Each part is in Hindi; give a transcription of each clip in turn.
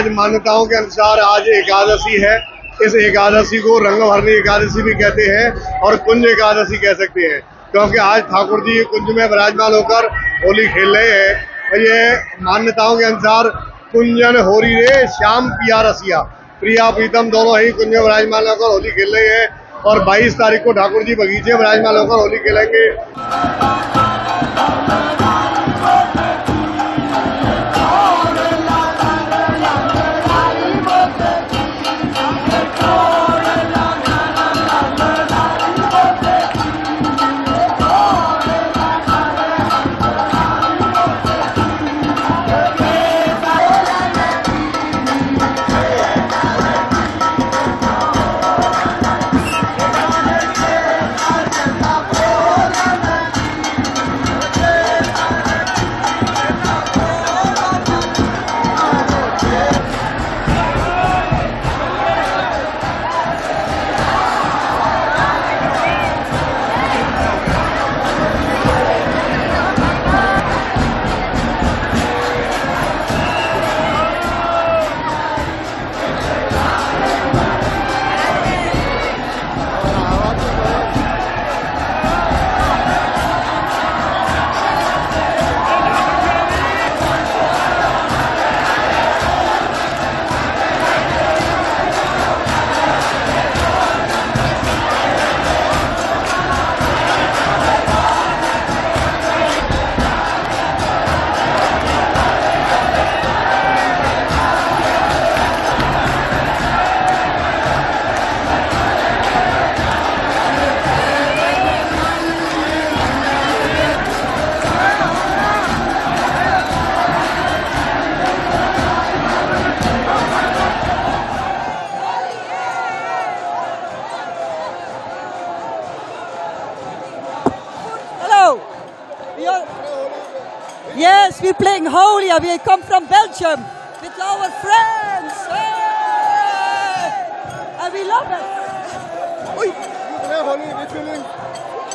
आज मान्यताओं के अनुसार आज एकादशी है। इस एकादशी को रंग भरनी एकादशी भी कहते हैं और कुंज एकादशी कह सकते हैं। क्योंकि आज ठाकुर जी कुंज में विराजमान होकर होली खेल रहे हैं। और ये मान्यताओं के अनुसार कुंजन होरी रे, श्याम पिया रसिया। प्रिया, प्रीतम दोनों ही कुंज में विराजमान होकर होली खेल रहे हैं। और 22 तारीख को ठाकुर जी बगीचे विराजमान होकर होली खेलेंगे। Playing Holy. We come from Belgium with our friends. Hey! And we love it. Oi.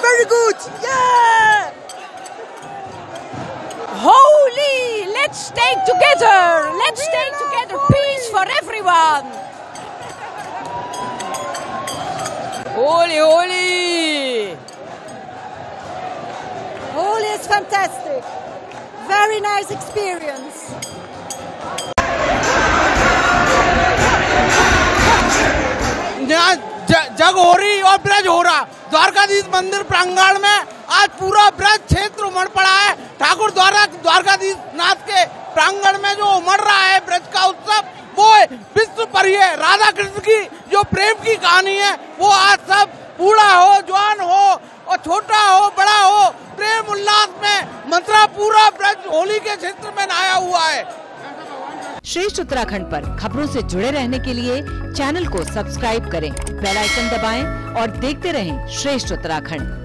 Very good. Yeah. Holy! Let's stay together! Let's stay together! Peace for everyone! Holy, holy! Holy is fantastic. Very nice experience. जग हो रही और ब्रज हो रहा। द्वारकाधीश मंदिर प्रांगण में आज पूरा ब्रज क्षेत्र उमड़ पड़ा है। ठाकुर द्वारा, द्वारकाधीश नाथ के प्रांगण में जो उमड़ रहा है ब्रज का उत्सव, वो विश्व पर ही है राधा कृष्ण की जो प्रेम की कहानी है, वो आज सब बूढ़ा हो, जवान हो और छोटा हो, बड़ा हो, प्रेम उल्लास में मंत्रा पूरा होली के क्षेत्र में नहाया हुआ है। श्रेष्ठ उत्तराखंड पर खबरों से जुड़े रहने के लिए चैनल को सब्सक्राइब करें, बेल आइकन दबाएँ और देखते रहें श्रेष्ठ उत्तराखंड।